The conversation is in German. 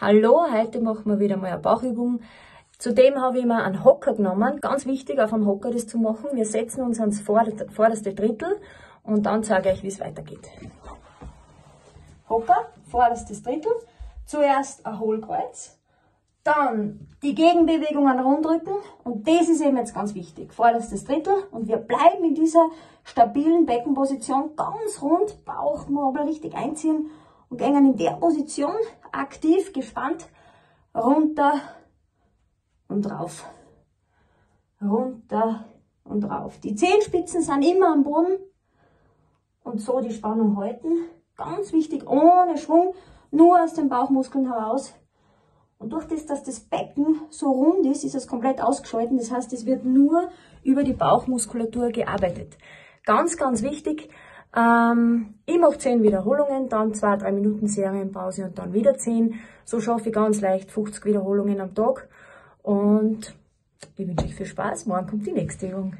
Hallo, heute machen wir wieder mal eine Bauchübung. Zudem habe ich mir einen Hocker genommen. Ganz wichtig, auf einem Hocker das zu machen. Wir setzen uns ans vorderste Drittel und dann zeige ich euch, wie es weitergeht. Hocker, vorderstes Drittel. Zuerst ein Hohlkreuz. Dann die Gegenbewegung an Rundrücken und das ist eben jetzt ganz wichtig. Vorderstes Drittel und wir bleiben in dieser stabilen Beckenposition ganz rund, Bauchnabel richtig einziehen und gehen in der Position aktiv, gespannt, runter und rauf. Runter und rauf. Die Zehenspitzen sind immer am Boden und so die Spannung halten. Ganz wichtig, ohne Schwung, nur aus den Bauchmuskeln heraus. Und durch das, dass das Becken so rund ist, ist es komplett ausgeschalten. Das heißt, es wird nur über die Bauchmuskulatur gearbeitet. Ganz, ganz wichtig, ähm, ich mache 10 Wiederholungen, dann 2-3 Minuten Serienpause und dann wieder 10. So schaffe ich ganz leicht 50 Wiederholungen am Tag. Und ich wünsche euch viel Spaß. Morgen kommt die nächste Übung.